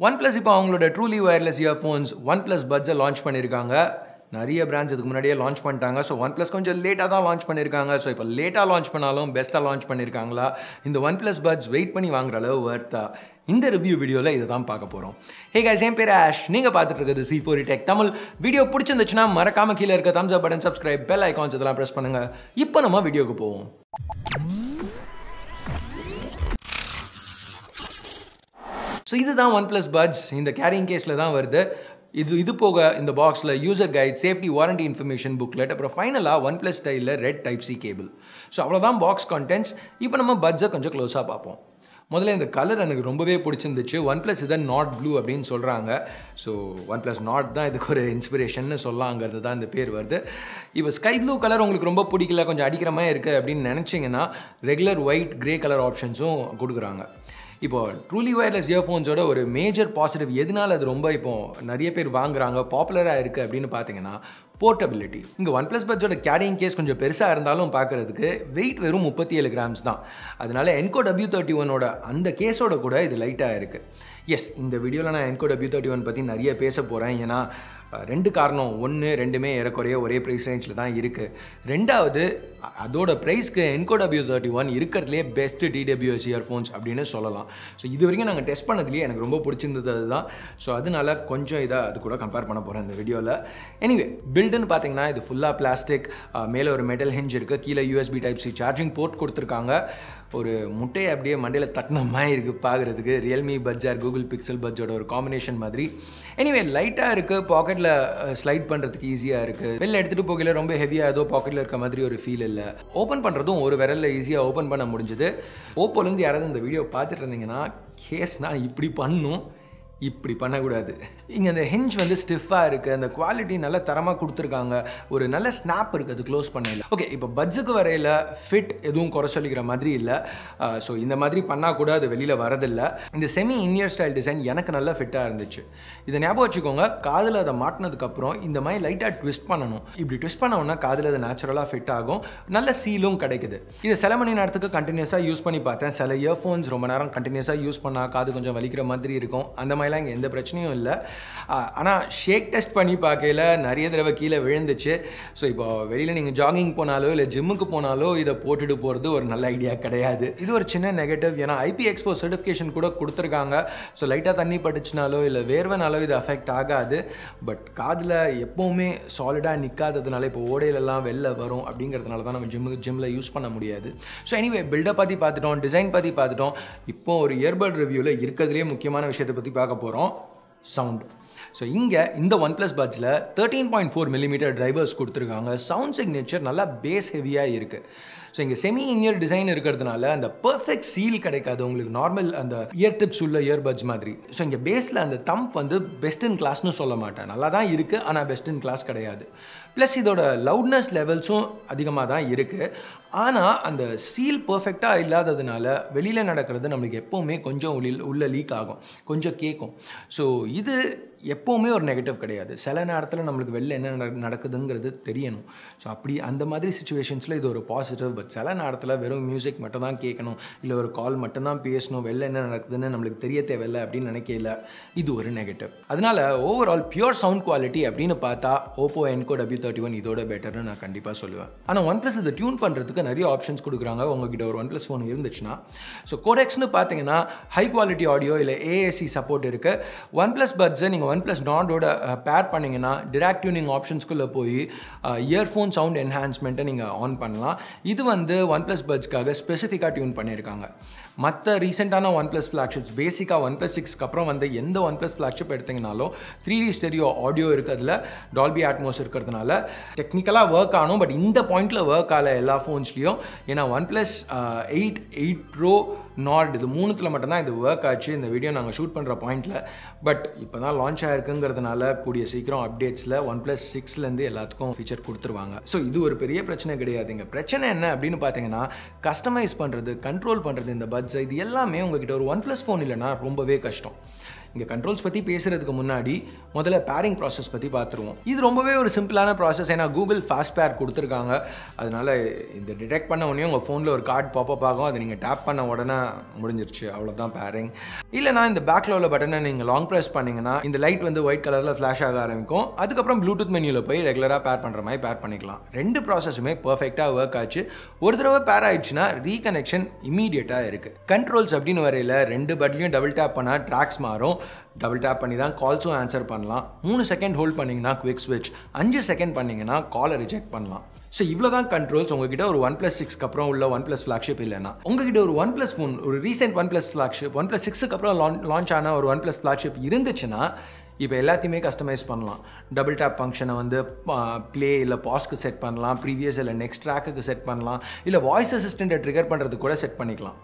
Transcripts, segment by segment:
One plus இப்போ அவங்களோட truly wireless earphones OnePlus பட்ஸை லான்ச் பண்ணியிருக்காங்க நிறைய பிராண்ட்ஸ் இதுக்கு முன்னாடியே லான்ச் பண்ணிட்டாங்க. ஸோ ஒன் ப்ளஸ் கொஞ்சம் லேட்டாக தான் லான்ச் பண்ணியிருக்காங்க ஸோ இப்போ லேட்டாக லான்ச் பண்ணாலும் பெஸ்ட்டாக லான்ச் பண்ணியிருக்காங்களா இந்த ஒன் ப்ளஸ் பட்ஸ் வெயிட் பண்ணி வாங்குற அளவு வர்த்தா இந்த ரிவ்யூ வீடியோவில் இதை தான் பார்க்க போகிறோம் ஹே கைஸ் என் பேர் ஆஷ் நீங்கள் பார்த்துட்டு இருக்கிறது C four tech Tamil. Video பிடிச்சிருந்துச்சுன்னா மறக்காம கீழே இருக்க thumbs up button subscribe bell icons இதெல்லாம் ப்ரெஸ் பண்ணுங்கள் இப்போ நம்ம வீடியோக்கு போவோம். ஸோ இதுதான் ஒன் ப்ளஸ் பட்ஸ் இந்த கேரிங் கேஸில் தான் வருது. இது இது போக இந்த பாக்ஸில் user guide safety warranty information booklet அப்புறம் ஃபைனலாக ஒன் ப்ளஸ் ஸ்டைலில் red type C cable so அவ்வளோதான் பாக்ஸ் கண்டென்ட்ஸ் இப்போ நம்ம பட்ஸை கொஞ்சம் க்ளோஸாக பார்ப்போம். முதல்ல இந்த கலர் எனக்கு ரொம்பவே பிடிச்சிருந்துச்சு. ஒன் ப்ளஸ் இதை நாட் ப்ளூ அப்படின்னு சொல்கிறாங்க ஸோ ஒன் ப்ளஸ் நாட் தான் இதுக்கு ஒரு இன்ஸ்பிரேஷன் சொல்லலாங்கிறது தான் இந்த பேர் வருது. இப்போ ஸ்கை ப்ளூ கலர் உங்களுக்கு ரொம்ப பிடிக்கல கொஞ்சம் அடிக்கிற மாதிரி இருக்குது அப்படின்னு நினச்சிங்கன்னா ரெகுலர் ஒயிட் கிரே கலர் ஆப்ஷன்ஸும் கொடுக்குறாங்க. இப்போ ட்ரூலி ஒயர்லெஸ் இயர்ஃபோன்ஸோட ஒரு மேஜர் பாசிட்டிவ் எதனால அது ரொம்ப இப்போ நிறைய பேர் வாங்குறாங்க பாப்புலராக இருக்குது அப்படின்னு பார்த்தீங்கன்னா போர்ட்டபிலிட்டி இங்கே ஒன் ப்ளஸ் பட்ஸோட கேரிங் கேஸ் கொஞ்சம் பெருசாக இருந்தாலும் பார்க்குறதுக்கு வெயிட் வெறும் முப்பத்தி ஏழு கிராம்ஸ் தான். அதனால என்கோ டபிள்யூ தேர்ட்டி ஒனோட அந்த கேஸோட கூட இது லைட்டாக இருக்குது எஸ் இந்த வீடியோவில் நான் என்கோ டபிள்யூ தேர்ட்டி ஒன் பற்றி நிறைய பேச போகிறேன் ஏன்னா ரெண்டு காரணம். ஒன்று ரெண்டுமே ஏறக்குறைய ஒரே ப்ரைஸ் ரேஞ்சில் தான் இருக்குது ரெண்டாவது அதோட ப்ரைஸ்க்கு என்கோ டபிள்யூ தேர்ட்டி ஒன் இருக்கிறதுலே பெஸ்ட்டு டிடபிள்யூஎஸ் இயர்ஃபோன்ஸ் அப்படின்னு சொல்லலாம். ஸோ இது வரைக்கும் நாங்கள் டெஸ்ட் பண்ணதுலேயே எனக்கு ரொம்ப பிடிச்சிருந்தது அதுதான். ஸோ அதனால கொஞ்சம் இதை அது கூட கம்பேர் பண்ண போகிறேன் இந்த வீடியோவில் எனிவே பில்டுன்னு பார்த்தீங்கன்னா இது ஃபுல்லாக பிளாஸ்டிக் மேலே ஒரு மெட்டல் ஹெஞ்ச் இருக்குது கீழே USB type C charging port கொடுத்துருக்காங்க. ஒரு முட்டையை அப்படியே மண்டையில் தட்டின மாதிரி இருக்குது பார்க்குறதுக்கு Realme buds air Google Pixel பட்ஜோட ஒரு காம்பினேஷன் மாதிரி. எனிவே லைட்டாக இருக்குது பாக்கெட்டில் ஸ்லைட் பண்ணுறதுக்கு ஈஸியாக இருக்குது வெளில எடுத்துகிட்டு போகல ரொம்ப ஹெவியாக ஏதோ பாக்கெட்டில் இருக்க மாதிரி ஒரு ஃபீல் இல்லை. ஓப்பன் பண்ணுறதும் ஒரு விரலில் ஈஸியாக ஓப்பன் பண்ண முடிஞ்சுது. ஓப்போலேருந்து யாராவது இந்த வீடியோ பார்த்துட்டு இருந்தீங்கன்னா கேஸ்னால் இப்படி பண்ணும். இப்படி பண்ணக்கூடாது. இங்கே அந்த ஹெஞ்ச் வந்து ஸ்டிஃபாக இருக்குது அந்த குவாலிட்டி நல்ல தரமாக கொடுத்துருக்காங்க. ஒரு நல்ல ஸ்னாப் இருக்குது அது க்ளோஸ் பண்ணல ஓகே இப்போ பட்ஜுக்கு வரையில் ஃபிட் எதுவும் குறை சொல்லிக்கிற மாதிரி இல்லை. ஸோ இந்த மாதிரி பண்ணால் கூட அது வெளியில் வரதில்லை. இந்த செமி இன்யர் ஸ்டைல் டிசைன் எனக்கு நல்லா ஃபிட்டாக இருந்துச்சு. இதை ஞாபகம் வச்சுக்கோங்க. காதில் அதை மாட்டினதுக்கப்புறம் இந்த மாதிரி லைட்டாக ட்விஸ்ட் பண்ணணும். இப்படி ட்விஸ்ட் பண்ணோன்னா காதில் அது நேச்சுரலாக ஃபிட் ஆகும். நல்ல சீலும் கிடைக்குது. இதை சில மணி நேரத்துக்கு கண்டினியூஸாக யூஸ் பண்ணி பார்த்தேன். சில இயர்ஃபோன்ஸ் ரொம்ப நேரம் கண்டினியூஸாக யூஸ் பண்ணால் காது கொஞ்சம் வலிக்கிற மாதிரி இருக்கும். அந்த மாதிரிலாம் இங்கே எந்த பிரச்சனையும் இல்லை. ஆனால் ஷேக் டெஸ்ட் பண்ணி பார்க்கையில் நிறைய தடவை கீழே விழுந்துச்சு. ஸோ இப்போ வெளியில் நீங்கள் ஜாகிங் போனாலோ இல்லை ஜிம்முக்கு போனாலோ இதை போட்டுட்டு போகிறது ஒரு நல்ல ஐடியா கிடையாது. இது ஒரு சின்ன நெகட்டிவ் ஏன்னா ஐபி எக்ஸ்போ சர்டிஃபிகேஷன் கூட கொடுத்துருக்காங்க. ஸோ லைட்டாக தண்ணி பட்டுச்சுனாலோ இல்லை வேர்வைனாலோ இது அஃபெக்ட் ஆகாது. பட் காதில் எப்போவுமே சாலிடாக நிற்காததுனால இப்போ ஓடையிலலாம் வெளில வரும் அப்படிங்கிறதுனால தான் நம்ம ஜிம்முக்கு ஜிம்மில் யூஸ் பண்ண முடியாது. ஸோ எனிவே பில்டப் பற்றி பார்த்துட்டோம் டிசைன் பற்றி பார்த்துட்டோம். இப்போ ஒரு இயர்பட் ரிவ்யூவில் இருக்கிறதுலே முக்கியமான விஷயத்தை பற்றி பார்க்க போகிறோம் சவுண்டு ஸோ இங்கே இந்த OnePlus பட்ஸில் thirteen point four millimetre drivers கொடுத்துருக்காங்க. சவுண்ட் சிக்னேச்சர் நல்லா பேஸ் ஹெவியாக இருக்குது ஸோ இங்கே செமி இன்யர் டிசைன் இருக்கிறதுனால அந்த பர்ஃபெக்ட் சீல் கிடைக்காது. உங்களுக்கு நார்மல் அந்த இயர் டிப்ஸ் உள்ள இயர்பட்ஸ் மாதிரி. ஸோ இங்கே பேஸில் அந்த தம்ப் வந்து பெஸ்ட் இன் கிளாஸ்னு சொல்ல மாட்டேன். நல்லா தான் இருக்குது ஆனால் பெஸ்ட் இன் கிளாஸ் கிடையாது. ப்ளஸ் இதோட லவுட்னஸ் லெவல்ஸும் அதிகமாக தான் இருக்குது ஆனால் அந்த சீல் பர்ஃபெக்டாக இல்லாததுனால வெளியில் நடக்கிறது நம்மளுக்கு எப்போவுமே கொஞ்சம் உள்ள உள்ளே லீக் ஆகும். கொஞ்சம் கேட்கும் ஸோ இது எப்போவுமே ஒரு நெகட்டிவ் கிடையாது. சில நேரத்தில் நம்மளுக்கு வெளில என்ன நடக்குதுங்கிறது தெரியணும். ஸோ அப்படி அந்த மாதிரி சுச்சுவேஷன்ஸில் இது ஒரு பாசிட்டிவ் பட் சில நேரத்தில் வெறும் மியூசிக் மட்டும் தான் கேட்கணும். இல்லை ஒரு கால் மட்டும் தான் பேசணும். வெளில என்ன நடக்குதுன்னு நம்மளுக்கு தெரிய தேவையில்லை அப்படின்னு நினைக்கல இது ஒரு நெகட்டிவ் அதனால் ஓவரால் பியூர் சவுண்ட் குவாலிட்டி அப்படின்னு பார்த்தா Oppo Enco W thirty one இதோட பெட்டர்னு நான் கண்டிப்பாக சொல்லுவேன். ஆனால் ஒன் ப்ளஸ் இதை டியூன் பண்ணுறதுக்கு நிறைய ஆப்ஷன்ஸ் கொடுக்குறாங்க. உங்ககிட்ட ஒரு ஒன் ப்ளஸ் ஃபோன் இருந்துச்சுன்னா ஸோ கோடெக்ஸ்னு பார்த்தீங்கன்னா ஹை குவாலிட்டி ஆடியோ இல்லை ஏஎஸ்சி சப்போர்ட் இருக்குது ஒன் ப்ளஸ் பட்ஸை நீங்கள் ஒன் ப்ளஸ் நாடோட பேர் பண்ணிங்கன்னா டிராக்ட் டியூனிங் ஆப்ஷன்ஸ்குள்ளே போய் இயர்ஃபோன் சவுண்ட் என்ஹான்ஸ்மெண்ட்டை நீங்கள் ஆன் பண்ணலாம். இது வந்து ஒன் ப்ளஸ் பட்ஸ்க்காக ஸ்பெசிஃபிக்காக டியூன் பண்ணியிருக்காங்க மற்ற ரீசெண்டான ஒன் ப்ளஸ் ஃப்ளாக்ஷிப்ஸ் பேசிக்காக ஒன் ப்ளஸ் சிக்ஸ்க்கு அப்புறம் வந்து எந்த ஒன் ப்ளஸ் ஃப்ளாக்ஷிப் எடுத்திங்கனாலும் த்ரீ டி ஸ்டெரியோ ஆடியோ இருக்கிறதுல டால்பி ஆட்மோஸ் இருக்கிறதுனால டெக்னிக்கலாக ஒர்க் ஆகணும் பட் இந்த பாயிண்டில் ஒர்க் ஆகல எல்லா ஃபோன்ஸ்லேயும் ஏன்னா OnePlus eight eight pro Nord இது மூணுத்தில் மட்டும்தான் இது ஒர்க் ஆச்சு. இந்த வீடியோ நாங்கள் ஷூட் பண்ணுற பாயிண்டில் பட் இப்போ தான் லான்ச் ஆயிருக்குங்கிறதுனால கூடிய சீக்கிரம் அப்டேட்ஸில் ஒன் ப்ளஸ் சிக்ஸ்லேருந்து எல்லாத்துக்கும் ஃபீச்சர் கொடுத்துருவாங்க. ஸோ இது ஒரு பெரிய பிரச்சனை கிடையாதுங்க. பிரச்சனை என்ன அப்படின்னு பார்த்தீங்கன்னா கஸ்டமைஸ் பண்ணுறது கண்ட்ரோல் பண்ணுறது இந்த பட்ஸ் இது எல்லாமே உங்ககிட்ட ஒரு ஒன் ப்ளஸ் ஃபோன் இல்லைனா ரொம்பவே கஷ்டம். இங்கே கண்ட்ரோல்ஸ் பற்றி பேசுகிறதுக்கு முன்னாடி முதல்ல பேரிங் ப்ராசஸ் பற்றி பார்த்துருவோம் இது ரொம்பவே ஒரு சிம்பிளான ப்ராசஸ் ஏன்னா கூகுள் ஃபாஸ்ட் பேர் கொடுத்துருக்காங்க. அதனால் இந்த டிடெக்ட் பண்ண உடனே உங்கள் ஃபோனில் ஒரு கார்டு பாப்பப் ஆகும். அதை நீங்கள் டேப் பண்ண உடனே முடிஞ்சிருச்சு. அவ்வளோதான் பேரிங் இல்லைனா இந்த பேக்கில் உள்ள பட்டனை நீங்கள் லாங் ப்ரெஸ் பண்ணிங்கன்னா இந்த லைட் வந்து ஒயிட் கலரில் ஃப்ளாஷ் ஆக ஆரம்பிக்கும். அதுக்கப்புறம் ப்ளூடூத் மெனியூவில் போய் ரெகுலராக பேர் பண்ணுற மாதிரி பேர் பண்ணிக்கலாம். ரெண்டு ப்ராசஸுமே பர்ஃபெக்டாக ஒர்க் ஆச்சு. ஒரு தடவை பேர் ஆயிடுச்சுன்னா ரீகனெக்ஷன் இமீடியட்டாக இருக்குது கண்ட்ரோல்ஸ் அப்படின்னு வரையில் ரெண்டு பட்லையும் டபுள் டேப் பண்ணால் ட்ராக்ஸ் மாறும். டபுள் டேப் பண்ணி தான் கால்ஸும் ஆன்சர் பண்ணலாம். மூணு செகண்ட் ஹோல்ட் பண்ணிங்கன்னா குவிக் ஸ்விட்ச் அஞ்சு செகண்ட் பண்ணிங்கன்னா காலை ரிஜெக்ட் பண்ணலாம். ஸோ இவ்வளோ தான் கண்ட்ரோல்ஸ் உங்ககிட்ட ஒரு ஒன் ப்ளஸ் சிக்ஸ்க்கு அப்புறம் உள்ள ஒன் ப்ளஸ் ஃப்ளாக்ஷிப் இல்லைனா உங்ககிட்ட ஒரு ஒன் ப்ளஸ் ஃபோன் ஒரு recent one plus flagship OnePlus சிக்ஸுக்கு அப்புறம் லான்ச் ஆன ஒரு ஒன் ப்ளஸ் ஃப்ளாக்ஷிப் இருந்துச்சுன்னா இப்போ எல்லாத்தையுமே கஸ்டமைஸ் பண்ணலாம். டபுள் டேப் ஃபங்க்ஷனை வந்து ப்ளே இல்லை பாஸ்க்கு செட் பண்ணலாம். ப்ரீவியஸ் இல்லை நெக்ஸ்ட் ட்ராக்குக்கு செட் பண்ணலாம். இல்லை வாய்ஸ் அசிஸ்டண்ட்டை ட்ரிகர் பண்ணுறது கூட செட் பண்ணிக்கலாம்.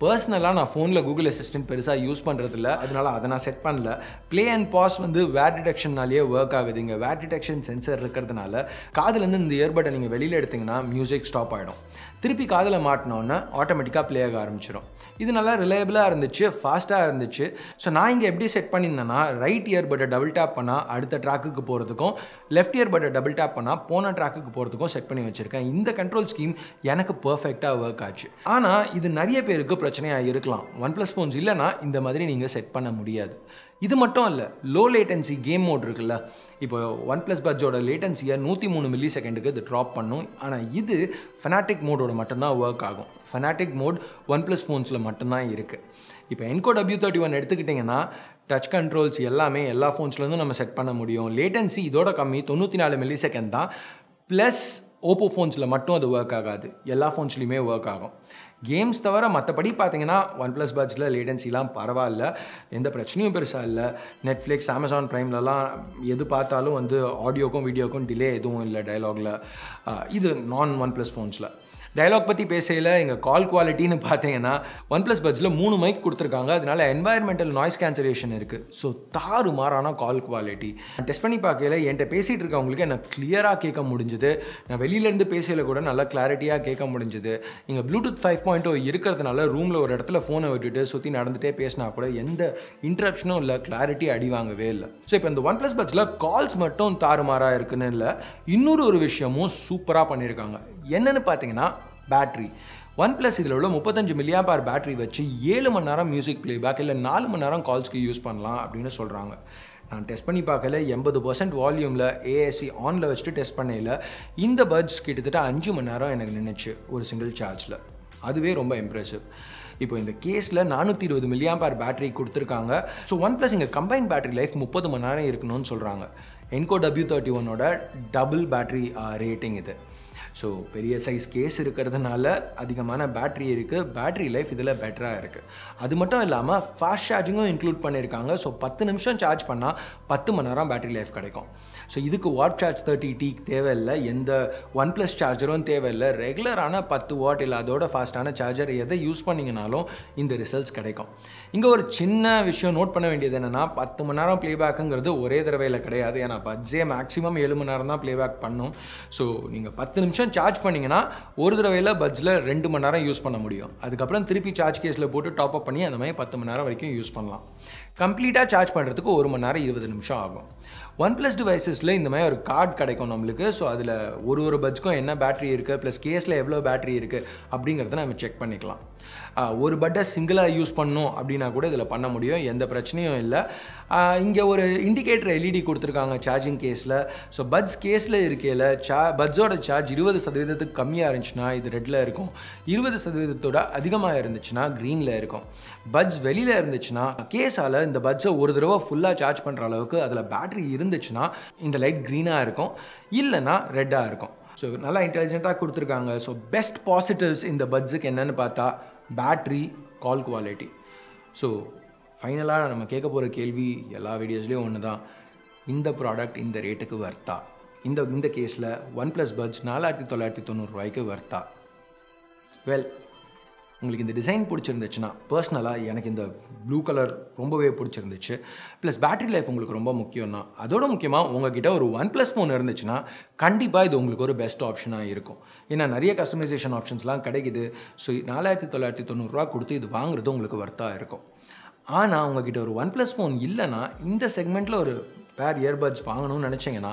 பர்சனலாக நான் ஃபோனில் கூகுள் அசிஸ்டன்ட் பெருசாக யூஸ் பண்ணுறதில்ல அதனால அதை நான் செட் பண்ணல. ப்ளே அண்ட் பாஸ் வந்து வேர் டிடெக்ஷன்னாலேயே ஒர்க் ஆகுது இங்கே வேர் டிடெக்ஷன் சென்சர் இருக்கிறதுனால காதுலேருந்து இந்த இயர்பட்டை நீங்கள் வெளியில் எடுத்திங்கன்னா மியூசிக் ஸ்டாப் ஆகிடும் திருப்பி காதில் மாட்டினோன்னே ஆட்டோமேட்டிக்காக ப்ளே ஆக ஆரம்பிச்சிடும் இது நல்லா ரிலையபிளாக இருந்துச்சு ஃபாஸ்ட்டாக இருந்துச்சு. ஸோ நான் இங்கே எப்படி செட் பண்ணியிருந்தேன்னா ரைட் இயர்பட்டை டபுள் டேப் பண்ணால் அடுத்த ட்ராக்குக்கு போகிறதுக்கும் லெஃப்ட் இயர்பட்டை டபுள் டேப் பண்ணால் போன ட்ராக்குக்கு போகிறதுக்கும் செட் பண்ணி வச்சுருக்கேன். இந்த கண்ட்ரோல் ஸ்கீம் எனக்கு பர்ஃபெக்டாக ஒர்க் ஆச்சு. ஆனால் இது நிறைய பேருக்கு பிரச்சனையாக இருக்கலாம். ஒன் ப்ளஸ் ஃபோன்ஸ் இல்லைனா இந்த மாதிரி நீங்கள் செட் பண்ண முடியாது. இது மட்டும் இல்லை லோ லேட்டன்சி கேம் மோட் இருக்குல்ல இப்போ ஒன் ப்ளஸ் பட்ஜோட லேட்டன்சியை நூற்றி மூணு மில்லி செகண்டுக்கு இது ட்ராப் பண்ணும். ஆனால் இது ஃபெனாட்டிக் மோடோட மட்டும்தான் ஒர்க் ஆகும். ஃபெனாட்டிக் மோட் ஒன் ப்ளஸ் ஃபோன்ஸில் மட்டும்தான் இருக்குது இப்போ என்கோ டபிள்யூ தேர்ட்டி ஒன் எடுத்துக்கிட்டிங்கன்னா டச் கண்ட்ரோல்ஸ் எல்லாமே எல்லா ஃபோன்ஸ்லேருந்தும் நம்ம செட் பண்ண முடியும். லேட்டன்சி இதோட கம்மி தொண்ணூற்றி நாலு மில்லி செகண்ட் தான். ப்ளஸ் ஓப்போ ஃபோன்ஸில் மட்டும் அது ஒர்க் ஆகாது. எல்லா ஃபோன்ஸ்லையுமே ஒர்க் ஆகும். கேம்ஸ் தவிர மற்றபடி பார்த்தீங்கன்னா ஒன் ப்ளஸ் பட்ஸில் லேடன்சிலாம் பரவாயில்ல. எந்த பிரச்சனையும் பெருசாக இல்லை. நெட்ஃப்ளிக்ஸ் அமேசான் ப்ரைம்லலாம் எது பார்த்தாலும் வந்து ஆடியோக்கும் வீடியோக்கும் டிலே எதுவும் இல்லை டைலாகில் இது நான் ஒன் ப்ளஸ் ஃபோன்ஸில் டைலாக் பற்றி பேசையில் எங்கள் கால் குவாலிட்டின்னு பார்த்தீங்கன்னா ஒன் ப்ளஸ் பட்ஜில் மூணு மைக் கொடுத்துருக்காங்க. அதனால என்வாயர்மெண்டல் நாய்ஸ் கேன்சலேஷன் இருக்குது ஸோ தாறு மாறான கால் குவாலிட்டி டெஸ்ட் பண்ணி பார்க்கையில் என்கிட்ட பேசிகிட்டு இருக்கவங்களுக்கு எனக்கு கிளியராக கேட்க முடிஞ்சுது. நான் வெளியிலேருந்து பேசையில் கூட நல்லா கிளாரிட்டியாக கேட்க முடிஞ்சுது. இங்கே ப்ளூடூத் ஃபைவ் பாயிண்ட் இருக்கிறதுனால ரூமில் ஒரு இடத்துல ஃபோனை விட்டுட்டு சுற்றி நடந்துகிட்டே பேசினா கூட எந்த இன்ட்ரப்ஷனும் இல்லை கிளாரிட்டி அடி வாங்கவே இல்லை. ஸோ இப்போ இந்த ஒன் ப்ளஸ் பட்ஜில் கால்ஸ் மட்டும் தாறுமாறாக இருக்குன்னு இல்லை இன்னொரு ஒரு விஷயமும் சூப்பராக பண்ணியிருக்காங்க என்னென்னு பார்த்தீங்கன்னா பேட்ரி ஒன் ப்ளஸ் இதில் உள்ள முப்பத்தஞ்சு மில்லியம் பார் பேட்டரி வச்சு ஏழு மணி நேரம் மியூசிக் பிளேபேக் இல்லை நாலு மணி நேரம் கால்ஸ்க்கு யூஸ் பண்ணலாம் அப்படின்னு சொல்கிறாங்க நான் டெஸ்ட் பண்ணி பார்க்கல எண்பது பர்சன்ட் வால்யூமில் ஏஎஸ்சி ஆனில் வச்சுட்டு டெஸ்ட் பண்ணையில் இந்த பட்ஸ் கிட்டத்தட்ட அஞ்சு மணி நேரம் எனக்கு நின்றுச்சு ஒரு சிங்கிள் சார்ஜில் அதுவே ரொம்ப இம்ப்ரெசிவ் இப்போ இந்த கேஸில் நானூற்றி இருபது மில்லியாம்பார் பேட்டரி கொடுத்துருக்காங்க. ஸோ ஒன் ப்ளஸ் இங்கே கம்பைன் பேட்டரி லைஃப் முப்பது மணி நேரம் இருக்கணும்னு சொல்கிறாங்க என்கோ டபிள்யூ தேர்ட்டி ஒன்னோட டபுள் பேட்டரி ரேட்டிங் இது. ஸோ பெரிய சைஸ் கேஸ் இருக்கிறதுனால அதிகமான பேட்ரி இருக்குது பேட்ரி லைஃப் இதில் பெட்டராக இருக்குது அது மட்டும் இல்லாமல் ஃபாஸ்ட் சார்ஜிங்கும் இன்க்ளூட் பண்ணியிருக்காங்க. ஸோ பத்து நிமிஷம் சார்ஜ் பண்ணால் பத்து மணி நேரம் பேட்ரி லைஃப் கிடைக்கும். ஸோ இதுக்கு வாட் சார்ஜ் தேர்ட்டி டி தேவையில்லை. எந்த ஒன் ப்ளஸ் சார்ஜரும் தேவையில்லை. ரெகுலரான பத்து வாட் இல்லை அதோட ஃபாஸ்ட்டான சார்ஜர் எதை யூஸ் பண்ணிங்கனாலும் இந்த ரிசல்ட்ஸ் கிடைக்கும். இங்கே ஒரு சின்ன விஷயம் நோட் பண்ண வேண்டியது என்னென்னா பத்து மணி நேரம் ப்ளேபேக்குங்கிறது ஒரே தடவையில் கிடையாது. ஏன்னா பட்ஜே மேக்ஸிமம் ஏழு மணி நேரம் தான் ப்ளேபேக் பண்ணும். ஸோ நீங்கள் பத்து நிமிஷம் சார்ஜ் பண்ணிங்கன்னா ஒரு தடவையில் பட்ஜில் ரெண்டு மணி நேரம் யூஸ் பண்ண முடியும். அதுக்கப்புறம் திருப்பி சார்ஜ் கேஸில் போட்டு டாப் அப் பண்ணி அந்த மாதிரி பத்து மணி நேரம் வரைக்கும் யூஸ் பண்ணலாம். கம்ப்ளீட்டாக சார்ஜ் பண்ணுறதுக்கு ஒரு மணி நேரம் இருபது நிமிஷம் ஆகும். ஒன் ப்ளஸ் டிவைசஸில் இந்த மாதிரி ஒரு கார்டு கிடைக்கும் நம்மளுக்கு. ஸோ அதில் ஒரு ஒரு பட்ஜ்க்கும் என்ன பேட்டரி இருக்குது ப்ளஸ் கேஸில் எவ்வளோ பேட்டரி இருக்குது அப்படிங்கிறத நம்ம செக் பண்ணிக்கலாம். ஒரு பட்டை சிங்கிளாக யூஸ் பண்ணணும் அப்படின்னா கூட இதில் பண்ண முடியும். எந்த பிரச்சனையும் இல்லை. இங்கே ஒரு இண்டிகேட்டர் எல்இடி கொடுத்துருக்காங்க சார்ஜிங் கேஸில் ஸோ பட்ஸ் கேஸில் இருக்கையில் சா பட்ஸோட சார்ஜ் இருபது சதவீதத்துக்கு கம்மியாக இருந்துச்சுன்னா இது ரெட்டில் இருக்கும். இருபது சதவீதத்தோட அதிகமாக இருந்துச்சுன்னா க்ரீனில் இருக்கும். பட்ஸ் வெளியில் இருந்துச்சுன்னா கேஸால் இந்த பட்ஸை ஒரு தடவை ஃபுல்லாக சார்ஜ் பண்ணுற அளவுக்கு அதில் பேட்டரி இருந்துச்சுன்னா இந்த லைட் க்ரீனாக இருக்கும். இல்லைன்னா ரெட்டாக இருக்கும். ஸோ நல்லா இன்டெலிஜென்ட்டாக கொடுத்துருக்காங்க. ஸோ பெஸ்ட் பாசிட்டிவ்ஸ் இந்த பட்ஸுக்கு என்னென்னு பார்த்தா பேட்ரி கால் குவாலிட்டி ஸோ ஃபைனலாக நம்ம கேட்க போகிற கேள்வி எல்லா வீடியோஸ்லேயும் ஒன்று தான் இந்த ப்ராடக்ட் இந்த ரேட்டுக்கு வர்த்தா இந்த இந்த கேஸில் ஒன் ப்ளஸ் பட்ஸ் நாலாயிரத்தி தொள்ளாயிரத்தி தொண்ணூறுரூவாய்க்கு வர்த்தா வெல் உங்களுக்கு இந்த டிசைன் பிடிச்சிருந்துச்சுன்னா பர்சனலாக எனக்கு இந்த ப்ளூ கலர் ரொம்பவே பிடிச்சிருந்துச்சு. ப்ளஸ் பேட்டரி லைஃப் உங்களுக்கு ரொம்ப முக்கியம்னா அதோட முக்கியமாக உங்ககிட்ட ஒரு ஒன் ப்ளஸ் ஃபோன் இருந்துச்சுன்னா கண்டிப்பாக இது உங்களுக்கு ஒரு பெஸ்ட் ஆப்ஷனாக இருக்கும். ஏன்னா நிறைய கஸ்டமைசேஷன் ஆப்ஷன்ஸ்லாம் கிடைக்குது. ஸோ நாலாயிரத்தி தொள்ளாயிரத்தி தொண்ணூறுரூவா கொடுத்து இது வாங்குறது உங்களுக்கு வர்த்தாக இருக்கும். ஆனால் உங்ககிட்ட ஒரு ஒன் ப்ளஸ் ஃபோன் இல்லைன்னா இந்த செக்மெண்ட்டில் ஒரு பேர் இயர்பட்ஸ் வாங்கணும்னு நினச்சிங்கன்னா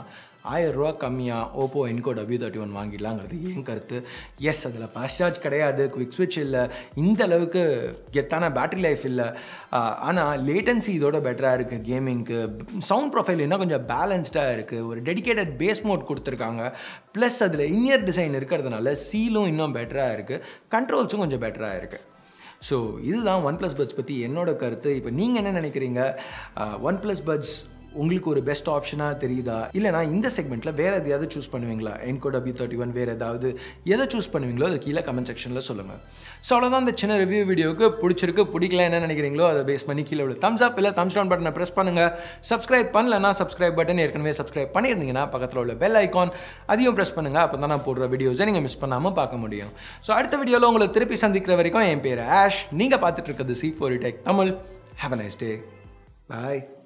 ஆயிரம் ரூபா கம்மியாக Oppo Enco W thirty one வாங்கிடலாங்கிறது என் கருத்து. எஸ் அதில் ஃபாஸ்ட் சார்ஜ் கிடையாது குவிக் ஸ்விட்ச் இல்லை இந்த அளவுக்கு கெத்தான பேட்டரி லைஃப் இல்லை. ஆனால் லேட்டன்சி இதோட பெட்டராக இருக்குது கேமிங்க்கு சவுண்ட் ப்ரொஃபைல் இன்னும் கொஞ்சம் பேலன்ஸ்டாக இருக்குது ஒரு டெடிகேட்டட் பேஸ் மோட் கொடுத்துருக்காங்க. ப்ளஸ் அதில் இன்னியர் டிசைன் இருக்கிறதுனால சீலும் இன்னும் பெட்டராக இருக்குது கண்ட்ரோல்ஸும் கொஞ்சம் பெட்டராக இருக்குது ஸோ இதுதான் ஒன் ப்ளஸ் பட்ஸ் பற்றி என்னோட கருத்து. இப்போ நீங்கள் என்ன நினைக்கிறீங்க? ஒன் ப்ளஸ் பட்ஸ் உங்களுக்கு ஒரு பெஸ்ட் ஆப்ஷனாக தெரியுதா? இல்லைனா இந்த செக்மெண்ட்டில் வேறு எதையாவது சூஸ் பண்ணுவீங்களா? என்கோ பி தேர்ட்டி ஒன் வேறு ஏதாவது எதை சூஸ் பண்ணுவீங்களோ? அது கீழே கமெண்ட் செக்ஷனில் சொல்லுங்கள் ஸோ அவ்வளோதான் இந்த சின்ன ரிவ்யூ வீடியோவுக்கு பிடிச்சிருக்கு பிடிக்கல என்ன நினைக்கிறீங்களோ அதை பேஸ் பண்ணி கீழே உள்ள தம்ஸ் அப் இல்லை தம்ஸ் டவுன் பட்டனை ப்ரெஸ் பண்ணுங்கள் சப்ஸ்கிரைப் பண்ணலன்னா சப்ஸ்கிரைப் பட்டன் ஏற்கனவே சப்ஸ்கிரைப் பண்ணியிருந்தீங்கன்னா பக்கத்தில் உள்ள பெல் ஐக்கான் அதையும் ப்ரெஸ் பண்ணுங்கள் அப்போ தான் நான் போடுற வீடியோஸை நீங்கள் மிஸ் பண்ணாமல் பார்க்க முடியும். ஸோ அடுத்த வீடியோவில் உங்களை திருப்பி சந்திக்கிற வரைக்கும் என் பேர் ஆஷ். நீங்கள் பார்த்துட்டு இருக்கிறது C four tech Tamil. Have a nice day bye